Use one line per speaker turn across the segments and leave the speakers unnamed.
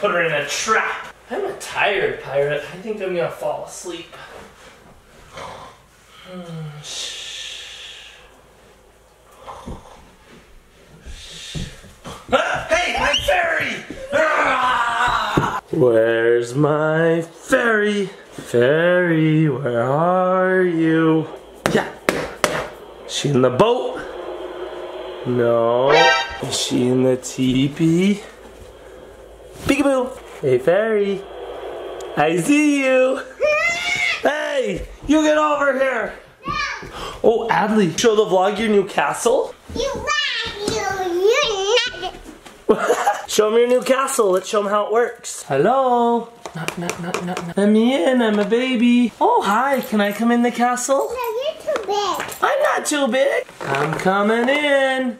gonna put her in a trap. I'm a tired pirate. I think I'm gonna fall asleep. Hmm, Ah, Hey, my fairy! Ah! Where's my fairy? Fairy, where are you? Yeah. She in the boat? No. Is she in the teepee? Peekaboo! Hey, fairy. I see you. Hey, you get over here. Oh, Adley, show the vlog your new castle.
You you, you're not.
Show them your new castle. Let's show them how it works. Hello. Knock, knock, knock, knock, knock. Let me in. I'm a baby. Oh, hi. Can I come in the castle?
No, you're too big.
I'm not too big. I'm coming in.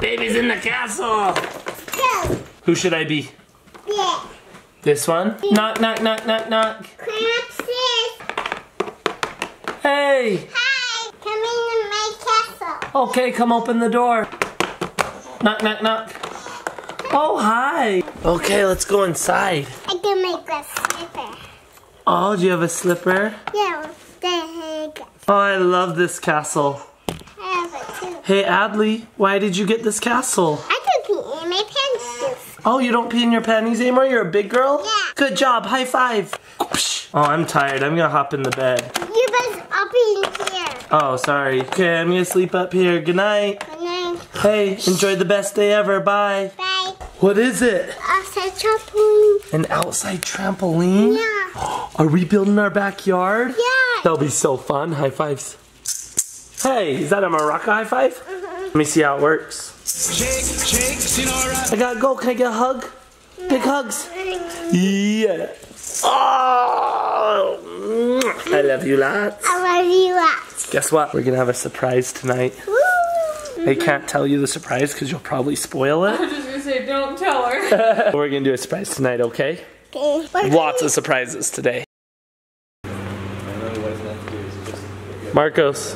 Baby's in the castle.
Go.
Who should I be?
Yeah.
This one? Knock, knock, knock, knock, knock.
Francis.
Hey.
Hi. Come into my castle.
Okay, come open the door. Knock, knock, knock. Oh, hi. Okay, let's go inside.
I can make a slipper.
Oh, do you have a slipper?
Yeah.
Oh, I love this castle.
I have it too.
Hey, Adley, why did you get this castle?
I can pee in my pants juice.
Oh, you don't pee in your panties anymore? You're a big girl?
Yeah.
Good job. High five. Oh, I'm tired. I'm gonna hop in the bed.
You was up in here.
Oh, sorry. Okay, I'm gonna sleep up here. Good night.
And then,
Hey, enjoy the best day ever. Bye.
bye.
What is it?
Outside trampoline.
An outside trampoline?
Yeah.
Are we building our backyard?
Yeah.
That'll be so fun. High fives. Hey, is that a Maraca high 5 mm-hmm. Let me see how it works.
Shake, shake, Sinora.
I gotta go. Can I get a hug? Big hugs. Yeah. Oh, I love you lots.
I love you lots.
Guess what? We're gonna have a surprise tonight.
Woo.
I can't tell you the surprise because you'll probably spoil it.
I
it.
was just gonna say, don't tell her.
We're gonna do a surprise tonight, okay?
Okay.
Lots of surprises today. Marcos,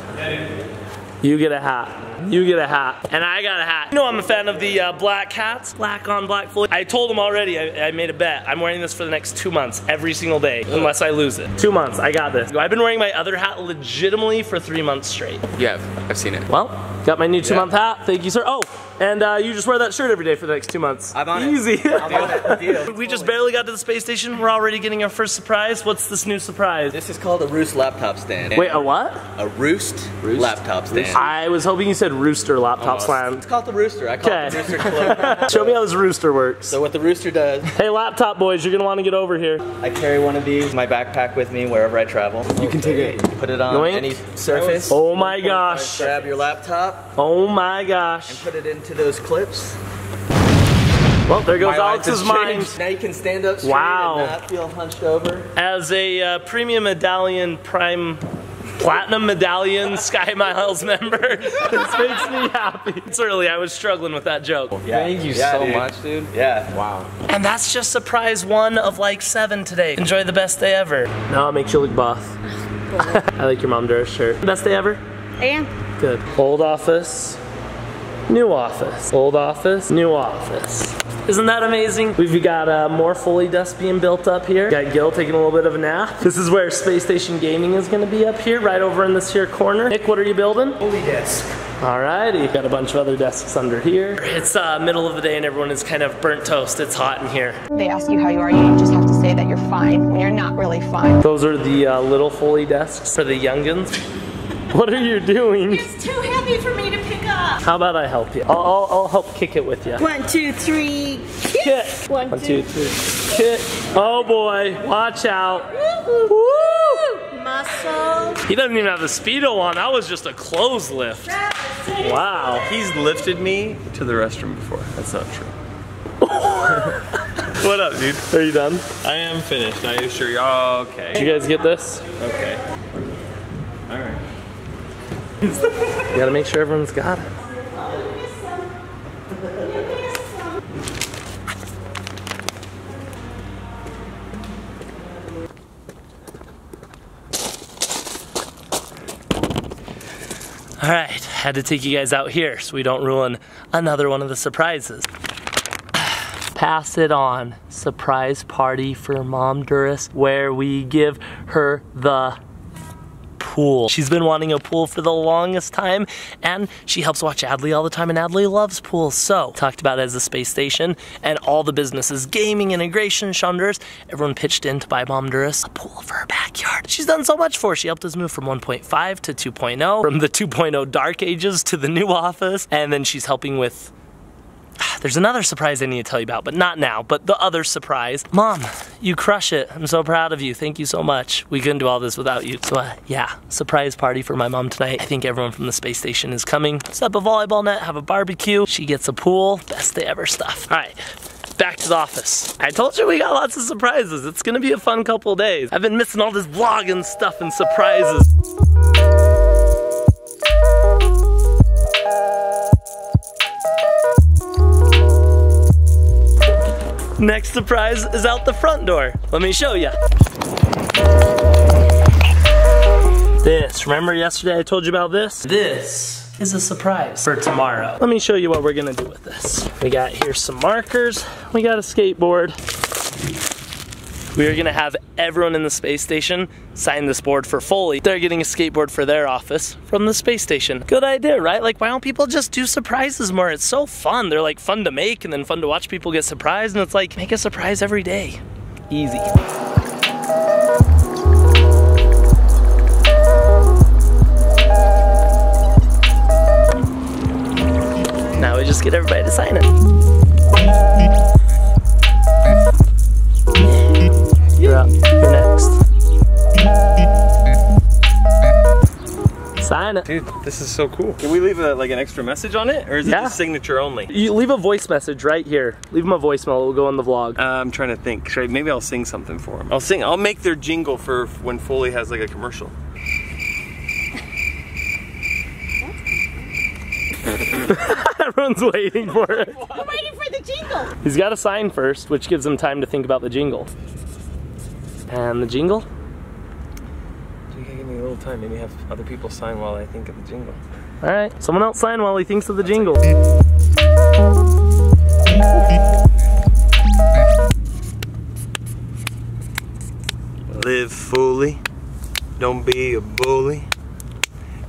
you get a hat. You get a hat. And I got a hat. You know I'm a fan of the uh, black hats. Black on black fully. I told him already, I, I made a bet. I'm wearing this for the next two months, every single day, unless I lose it. Two months, I got this. I've been wearing my other hat legitimately for three months straight.
Yeah, I've seen it.
Well, got my new two month hat. Thank you, sir. Oh, and uh, you just wear that shirt every day for the next two months.
I'm on it.
Easy.
I'm on it. Deal.
we just barely got to the space station. We're already getting our first surprise. What's this new surprise?
This is called a Roost laptop stand.
Wait, a what?
a Roost, laptop stand.
I was hoping you said rooster laptop slam.
It's called the Rooster. I call it the
Okay.
Rooster Club.
Show me how this rooster works.
so what the Rooster does,
Hey, laptop boys, you're gonna want to get over here.
I carry one of these in my backpack with me wherever I travel. You can take it, put it on
Yoink.
any surface.
Oh my gosh.
Grab your laptop
Oh my gosh.
And put it into those clips.
Well, there goes
My
Alex's mind.
Now you can stand up straight
Wow.
and not feel hunched over.
As a uh, premium medallion prime platinum medallion Sky Miles member, this makes me happy. It's early, I was struggling with that joke.
Thank you so much, dude. Yeah. Wow.
And that's just surprise one of like seven today. Enjoy the best day ever. No, it makes you look buff. I like your Momduras shirt. Best day ever?
I am.
Good. Old office, new office. Old office, new office. Isn't that amazing? We've got uh, more Fully desks being built up here. Got Gil taking a little bit of a nap. This is where Space Station Gaming is gonna be up here, right over in this here corner. Nick, what are you building?
Holy desk.
Alrighty, you've got a bunch of other desks under here. It's uh, middle of the day and everyone is kind of burnt toast. It's hot in here.
They ask you how you are, you just have to say that you're fine when you're not really fine.
Those are the uh, little Fully desks for the youngins. What are you doing?
It's too heavy for me to pick up.
How about I help you? I'll, I'll, I'll help kick it with you.
One, two, three.
Kick.
One,
One,
two.
two, three. Kick. Oh boy, watch out.
Woo! Muscle.
He doesn't even have the Speedo on. That was just a clothes lift. Wow.
He's lifted me to the restroom before. That's not true. what up, dude?
Are you done?
I am finished. Are you sure? Oh, okay.
Did you guys get this?
Okay. All right.
You gotta make sure everyone's got it. All right, had to take you guys out here so we don't ruin another one of the surprises. Pass it on. Surprise party for Momduras where we give her the pool. She's been wanting a pool for the longest time and she helps watch Adley all the time and Adley loves pools. So, talked about as a space station and all the businesses, gaming, integration, Shonduras, everyone pitched in to buy Momduras a pool for her backyard. She's done so much for us. She helped us move from 1.5 to 2.0, from the 2.0 dark ages to the new office, and then she's helping with there's another surprise I need to tell you about, but not now, but the other surprise. Mom, you crush it. I'm so proud of you. Thank you so much. We couldn't do all this without you. So uh, yeah, surprise party for my mom tonight. I think everyone from the space station is coming. Set up a volleyball net, have a barbecue. She gets a pool. Best day ever stuff. All right. Back to the office. I told you we got lots of surprises. It's gonna be a fun couple days. I've been missing all this vlogging stuff and surprises. Next surprise is out the front door. Let me show you. This, remember yesterday I told you about this? This is a surprise for tomorrow. Let me show you what we're gonna do with this. We got here some markers, we got a skateboard. We are gonna have everyone in the space station sign this board for Fully. They're getting a skateboard for their office from the space station. Good idea, right? Like, why don't people just do surprises more? It's so fun. They're like fun to make and then fun to watch people get surprised. And it's like, make a surprise every day. Easy. Now we just get everybody to sign it.
Dude, this is so cool. Can we leave a, like an extra message on it, or is it just signature only?
You leave a voice message right here. Leave them a voicemail. It will go on the vlog.
Uh, I'm trying to think. Should I, maybe I'll sing something for them. I'll sing. I'll make their jingle for when Fully has like a commercial.
Everyone's waiting for it.
I'm waiting for the jingle.
He's got a sign first, which gives him time to think about the jingle. And the jingle?
You gotta give me a little time. Maybe have other people sign while I think of the jingle.
All right. Someone else sign while he thinks of the jingle.
Live fully, don't be a bully.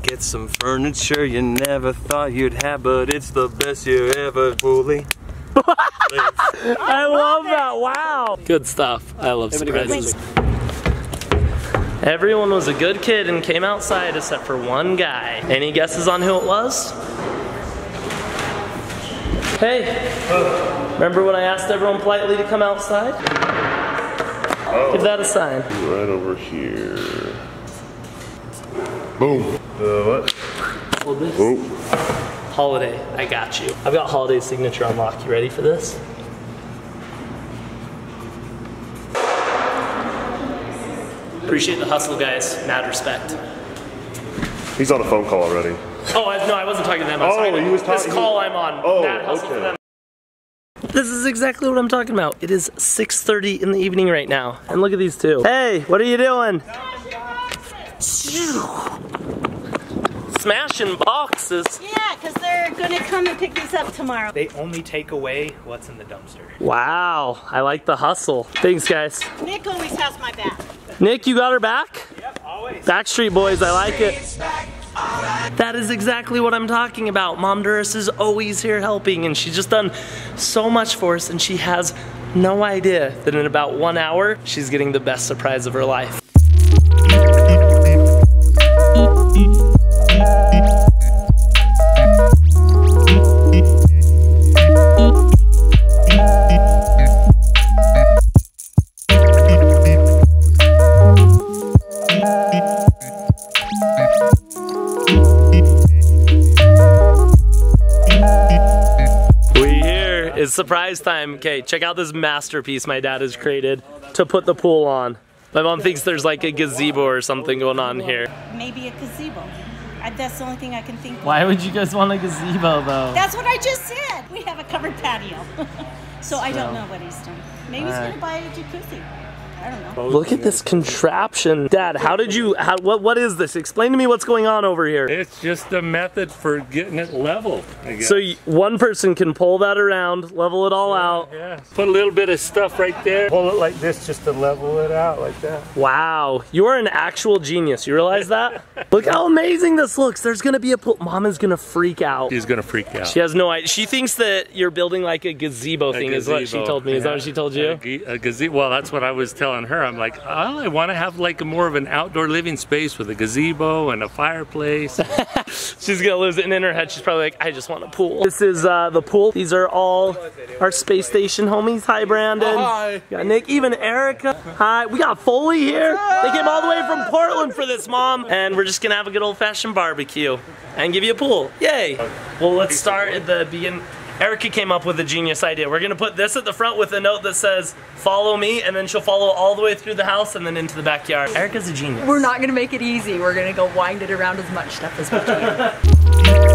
Get some furniture you never thought you'd have, but it's the best you ever bully.
I love that. Wow. Good stuff. I love surprises. Everyone was a good kid and came outside except for one guy. Any guesses on who it was? Hey, remember when I asked everyone politely to come outside? Give that a sign.
Right over here. Boom. Uh, what?
Well, this
Oh,
holiday, I got you. I've got Holiday's signature on lock. You ready for this? Appreciate the hustle, guys. Mad respect.
he's on a phone call already.
Oh, I, no, I wasn't talking to them. I was
Oh,
talking to
he was
this
talking-
call I'm on.
Oh,
Mad hustle for them. This is exactly what I'm talking about. It is 6:30 in the evening right now, and look at these two. Hey, what are you doing? Smashing boxes.
Yeah, because they're gonna come and pick these up tomorrow.
They only take away what's in the dumpster.
Wow, I like the hustle. Thanks, guys.
Nick always has my back.
Nick, you got her back?
Yep, always.
Backstreet Boys, I like it. That is exactly what I'm talking about. Momduras is always here helping, and she's just done so much for us, and she has no idea that in about one hour, she's getting the best surprise of her life. Surprise time. Okay, check out this masterpiece my dad has created to put the pool on. My mom thinks there's like a gazebo or something going on here.
Maybe a gazebo. That's the only thing I can think of.
Why would you guys want a gazebo though?
That's what I just said. We have a covered patio. so I don't know what he's doing. Maybe he's
Alright.
gonna buy a jacuzzi. I don't know.
Look at this contraption. Dad, how did you, how, what, what is this? Explain to me what's going on over here.
It's just a method for getting it level, I guess.
So y- one person can pull that around, level it all out.
yeah. Put a little bit of stuff right there. Pull it like this just to level it out like that.
Wow, you are an actual genius. You realize that? Look how amazing this looks. There's gonna be a pool. Mama's gonna freak out.
He's gonna freak out.
She has no idea. She thinks that you're building like a gazebo
A
thing, is what she told me. Is that what she told you?
ge- a gazebo. Well, that's what I was telling her. I'm like, oh, I want to have like more of an outdoor living space with a gazebo and a fireplace.
She's gonna lose it, and in her head, she's probably like, "I just want a pool." This is uh, the pool. These are all our space station homies. Hi, Brandon. Hi. Got Nick, even Erica. Hi. We got Fully here. They came all the way from Portland for this, Mom. And we're just gonna have a good old-fashioned barbecue and give you a pool. Yay. Well, let's start at the beginning. Erica came up with a genius idea. We're gonna put this at the front with a note that says, follow me, and then she'll follow all the way through the house and then into the backyard. Erica's a genius.
We're not gonna make it easy. We're gonna go wind it around as much stuff as we can.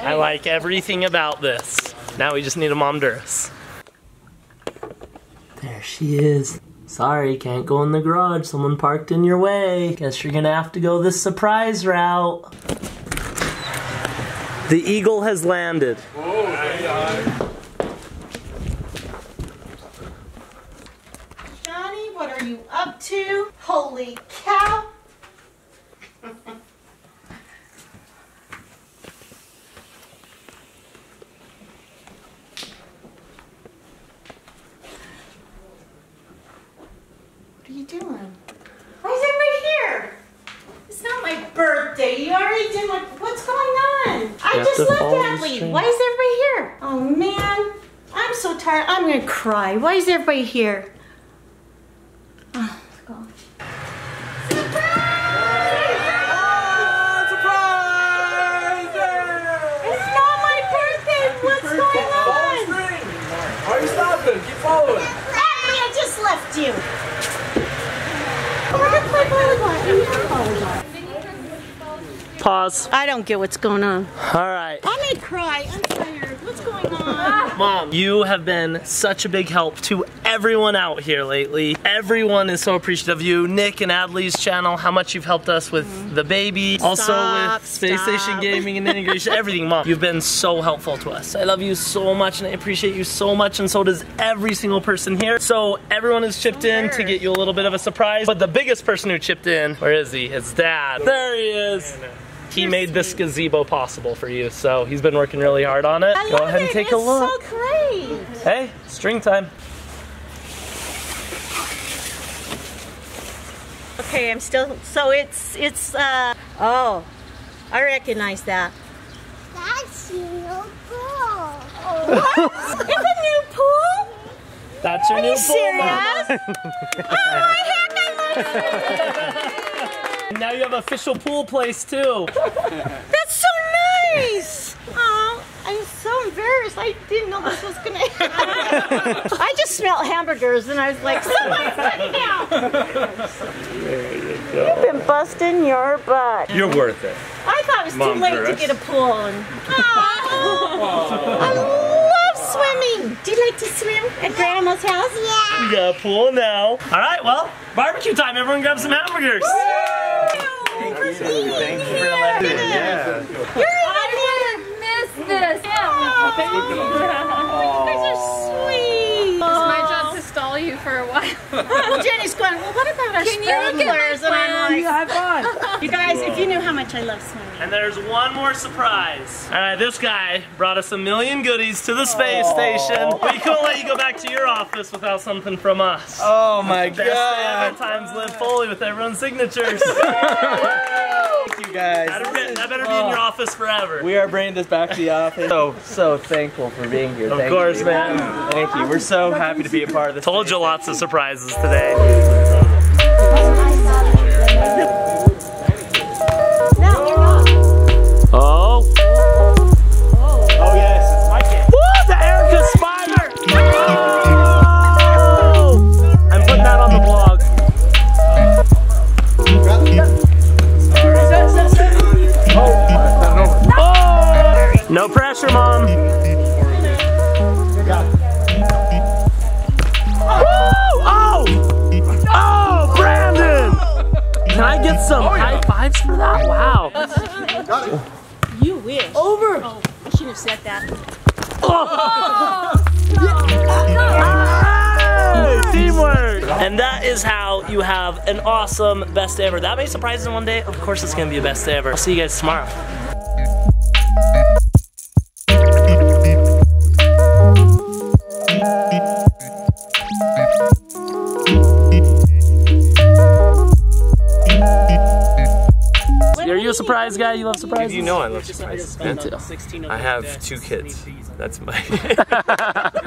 I like everything about this. Now we just need a Momduras. There she is. Sorry, can't go in the garage. Someone parked in your way. Guess you're gonna have to go this surprise route. The eagle has landed.
Johnny, what are you up to? Holy cow! What are you doing? Why is everybody here? It's not my birthday. You already did what? What's going on? I
have
just
to
left
follow the
Adley.
string.
Why is everybody here? Oh man, I'm so tired. I'm gonna cry. Why is everybody here? Oh, let's go. It's not my birthday. What's going on?
Why are you stopping? Keep following.
Adley, I just left you. Oh, we're gonna play volleyball. We need volleyball.
Pause.
I don't get what's going on.
All right.
I'm gonna cry. I'm tired. What's going on?
Mom, you have been such a big help to everyone out here lately. Everyone is so appreciative of you. Nick and Adley's channel, how much you've helped us with the baby. also with Space
stop.
Station Gaming and integration, everything. Mom, you've been so helpful to us. I love you so much and I appreciate you so much and so does every single person here. So everyone has chipped in to get you a little bit of a surprise. But the biggest person who chipped in, where is he? It's Dad. There he is. He made this gazebo possible for you, so he's been working really hard on it.
I
Go
love
ahead and take
it's
a look.
so great.
Hey, string time.
Okay, I'm still. So it's it's. uh Oh, I recognize that.
That's your pool.
What? it's a new pool.
That's your
Are
new
you
pool,
serious?
Mom.
oh heck, I love
Now you have official pool place too.
That's so nice. Oh, I'm so embarrassed. I didn't know this was gonna happen. I just smelled hamburgers and I was like, somebody's coming out.
There you
You've been busting your butt.
You're worth it.
I thought it was
Mom
too late
dress.
to get a pool. And, I love swimming. Do you like to swim at Grandma's house? Yeah.
We got a pool now. All right, well, barbecue time. Everyone grab some hamburgers.
Thank you. Thank you for letting me. Yeah.
You're I
Miss this. Oh. These
well, Jenny's going, well, what about our
Can you look at my
sprinklers? And I'm like,
You have fun.
You guys, if you knew how much I love swimming.
And there's one more surprise. All right, this guy brought us a million goodies to the space station. We couldn't let you go back to your office without something from us.
Oh my
Best day
god.
ever times live fully with everyone's signatures.
Thank you guys.
That better, that better be in your oh. office forever.
We are bringing this back to the office. So, so thankful for being here.
Of
Thank
course,
you.
man.
Thank you. We're so happy to be a part of this.
Told you lots of surprises today. And that is how you have an awesome best day ever. That may surprise you one day. Of course, it's gonna be a best day ever. I'll see you guys tomorrow. Are you a surprise guy? You love surprises?
You know I love surprises.
Me too.
I have two kids. That's my.